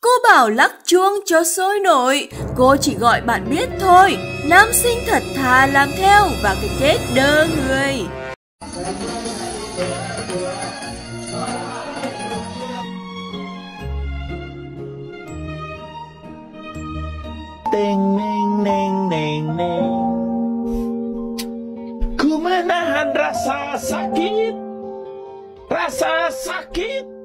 Cô bảo lắc chuông cho sôi nổi, cô chỉ gọi bạn biết thôi. Nam sinh thật thà làm theo và cái kết đơ người. Neng neng neng neng neng Ku menahan rasa sakit Rasa sakit